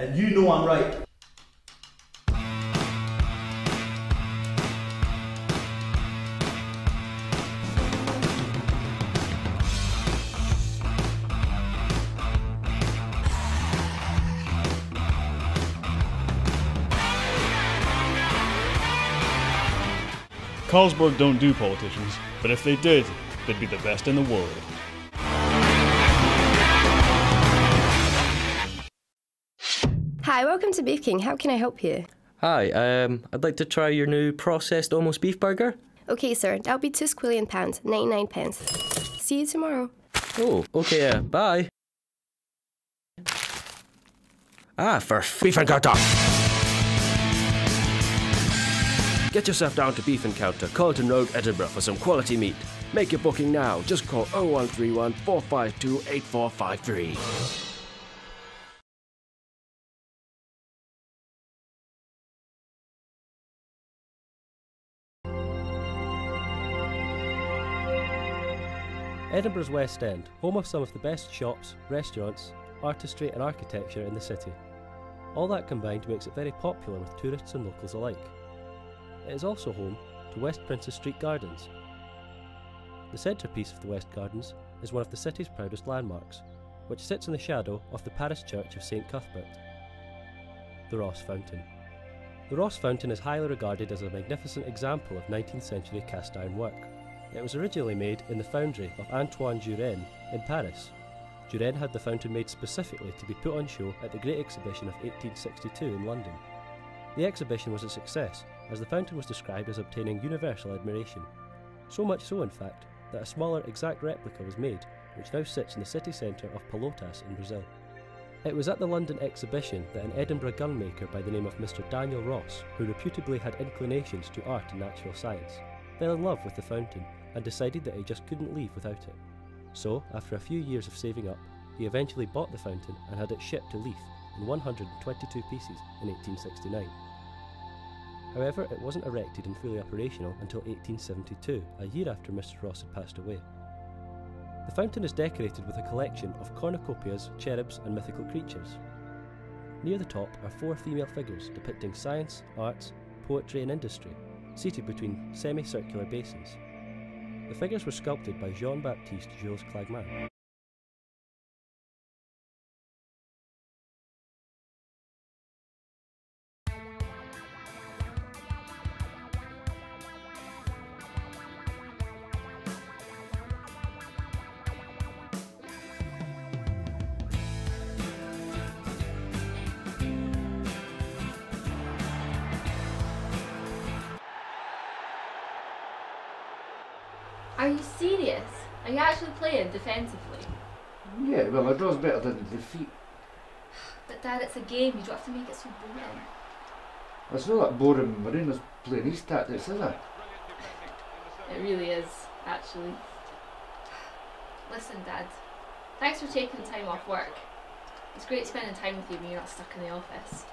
And you know I'm right. Carlsberg don't do politicians, but if they did, they'd be the best in the world. Hi, welcome to Beef King. How can I help you? Hi, um, I'd like to try your new processed almost beef burger. Okay, sir, that'll be two squillion pounds, 99 pence. See you tomorrow. Oh, okay, uh, bye. Ah, for beef encounter! Get yourself down to Beef Encounter, Carlton Road, Edinburgh for some quality meat. Make your booking now. Just call 0131 452 8453. Edinburgh's West End, home of some of the best shops, restaurants, artistry, and architecture in the city. All that combined makes it very popular with tourists and locals alike. It is also home to West Princes Street Gardens. The centrepiece of the West Gardens is one of the city's proudest landmarks, which sits in the shadow of the parish church of St Cuthbert. The Ross Fountain. The Ross Fountain is highly regarded as a magnificent example of 19th century cast iron work. It was originally made in the foundry of Antoine Durenne in Paris. Durenne had the fountain made specifically to be put on show at the Great Exhibition of 1862 in London. The exhibition was a success, as the fountain was described as obtaining universal admiration. So much so, in fact, that a smaller exact replica was made, which now sits in the city centre of Pelotas in Brazil. It was at the London exhibition that an Edinburgh gunmaker by the name of Mr. Daniel Ross, who reputably had inclinations to art and natural science, fell in love with the fountain and decided that he just couldn't leave without it. So, after a few years of saving up, he eventually bought the fountain and had it shipped to Leith in 122 pieces in 1869. However, it wasn't erected and fully operational until 1872, a year after Mr. Ross had passed away. The fountain is decorated with a collection of cornucopias, cherubs, and mythical creatures. Near the top are four female figures depicting science, arts, poetry, and industry, seated between semicircular basins. The figures were sculpted by Jean Baptiste Jules Klagmann. Are you serious? Are you actually playing defensively? Yeah, well, a draw's better than a defeat. But Dad, it's a game. You don't have to make it so boring. It's not that boring Marina's playing these tactics, is it? It really is, actually. Listen, Dad. Thanks for taking time off work. It's great spending time with you when you're not stuck in the office.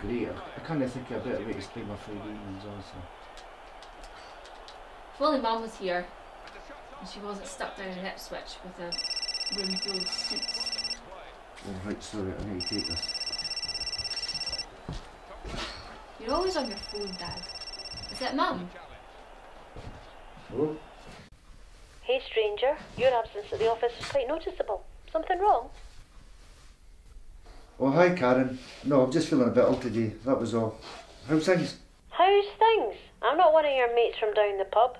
Great. I, kind of think a better way to spend my Friday evenings also. If only Mum was here, and she wasn't stuck down in Ipswich with a room full of suits. Oh, right, sorry, I need to take this. You're always on your phone, Dad. Is that Mum? Hello? Hey, stranger. Your absence at the office is quite noticeable. Something wrong? Oh, hi, Karen. No, I'm just feeling a bit ill today. That was all. How's things? How's things? I'm not one of your mates from down the pub.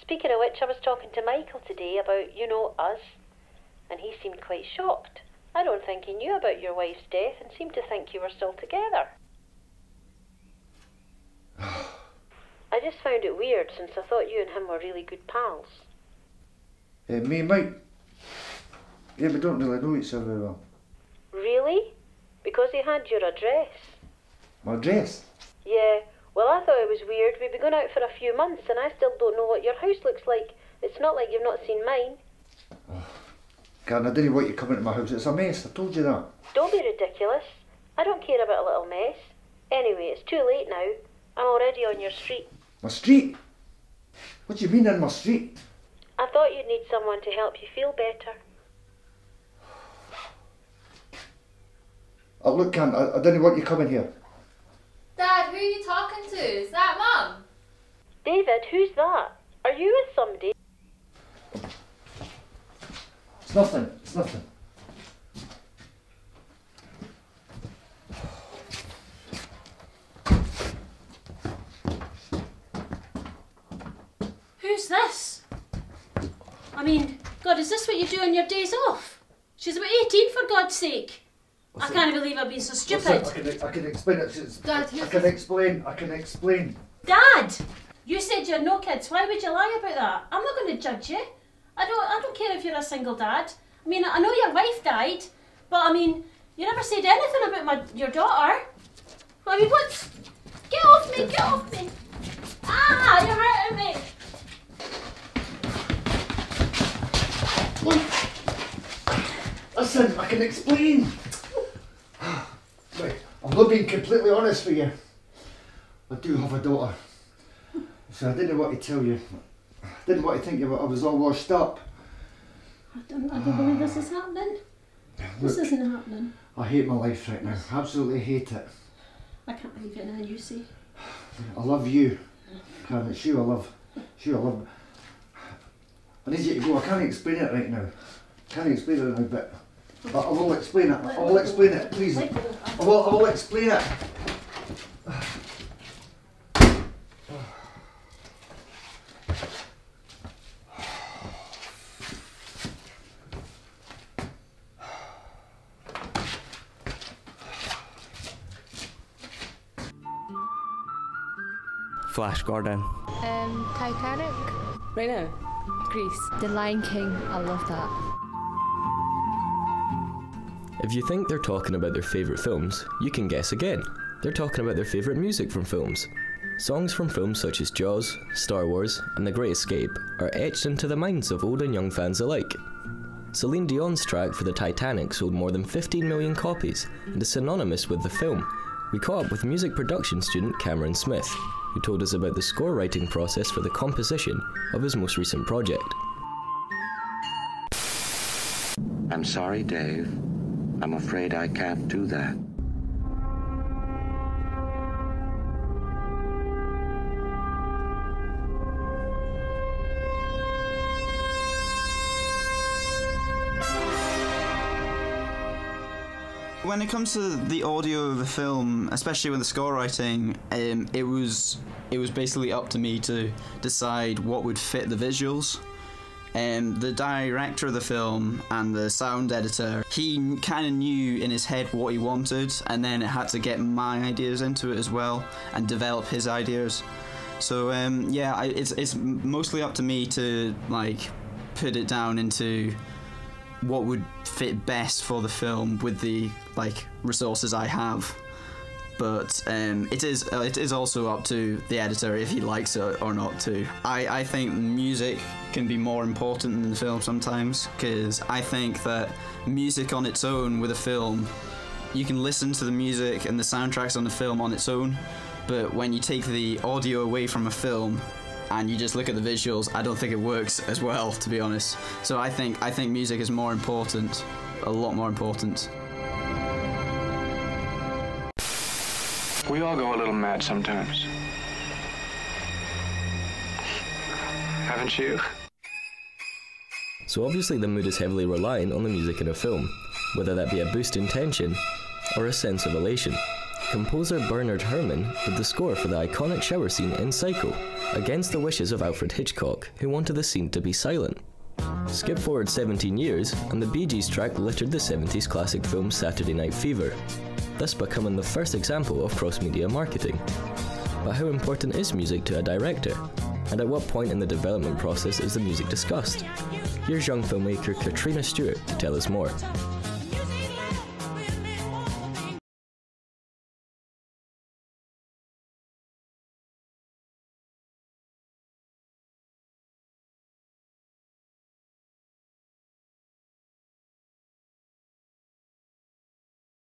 Speaking of which, I was talking to Michael today about, you know, us. And he seemed quite shocked. I don't think he knew about your wife's death and seemed to think you were still together. I just found it weird since I thought you and him were really good pals. Uh, me and Mike? Yeah, we don't really know each other very well. Really? Because he had your address. My address? Yeah, well, I thought it was weird. We've been going out for a few months and I still don't know what your house looks like. It's not like you've not seen mine. Karen, I didn't want you coming to my house. It's a mess. I told you that. Don't be ridiculous. I don't care about a little mess. Anyway, it's too late now. I'm already on your street. My street? What do you mean on my street? I thought you'd need someone to help you feel better. Oh, look, Cam, I, I didn't want you coming here. Dad, who are you talking to? Is that Mum? David, who's that? Are you with somebody? It's nothing. It's nothing. Who's this? I mean, God, is this what you do on your days off? She's about 18, for God's sake. I can't believe I've been so stupid. I can, I can explain it. Dad, I can explain. I can explain. Dad! You said you had no kids. Why would you lie about that? I'm not going to judge you. I don't. I don't care if you're a single dad. I mean, I know your wife died, but I mean, you never said anything about my your daughter. I mean, what? Get off me! Get off me! Ah, you're hurting me. Listen, I can explain. I'm not being completely honest with you. I do have a daughter. So I didn't want to tell you. I didn't want to think you I was all washed up. I don't. I don't believe this is happening. This isn't happening. I hate my life right now. Absolutely hate it. I can't believe it now. You see. I love you. Karen, it's you I love. It's you I love. I need you to go. I can't explain it right now. I can't explain it now, but I, I will explain it. I will explain it, please. I will, I will explain it. Flash Gordon. Um, Titanic. Right now, Grease. The Lion King. I love that. If you think they're talking about their favourite films, you can guess again. They're talking about their favourite music from films. Songs from films such as Jaws, Star Wars, and The Great Escape are etched into the minds of old and young fans alike. Celine Dion's track for the Titanic sold more than 15 million copies and is synonymous with the film. We caught up with music production student Cameron Smith, who told us about the score writing process for the composition of his most recent project. I'm sorry, Dave. I'm afraid I can't do that. When it comes to the audio of the film, especially with the score writing, um, it was it was basically up to me to decide what would fit the visuals. Um, the director of the film and the sound editor, he kind of knew in his head what he wanted, and then it had to get my ideas into it as well and develop his ideas. So um, yeah, I, it's it's mostly up to me to like put it down into what would fit best for the film with the like resources I have. But um, it is uh, it is also up to the editor if he likes it or not too. I, I think music can be more important than the film sometimes because I think that music on its own with a film, you can listen to the music and the soundtracks on the film on its own, but when you take the audio away from a film, and you just look at the visuals, I don't think it works as well, to be honest. So I think I think music is more important, a lot more important. We all go a little mad sometimes. Haven't you? So obviously the mood is heavily reliant on the music in a film, whether that be a boost in tension or a sense of elation. Composer Bernard Herrmann did the score for the iconic shower scene in Psycho, against the wishes of Alfred Hitchcock, who wanted the scene to be silent. Skip forward 17 years, and the Bee Gees track littered the 70s classic film Saturday Night Fever, thus becoming the first example of cross media marketing. But how important is music to a director? And at what point in the development process is the music discussed? Here's young filmmaker Katrina Stewart to tell us more.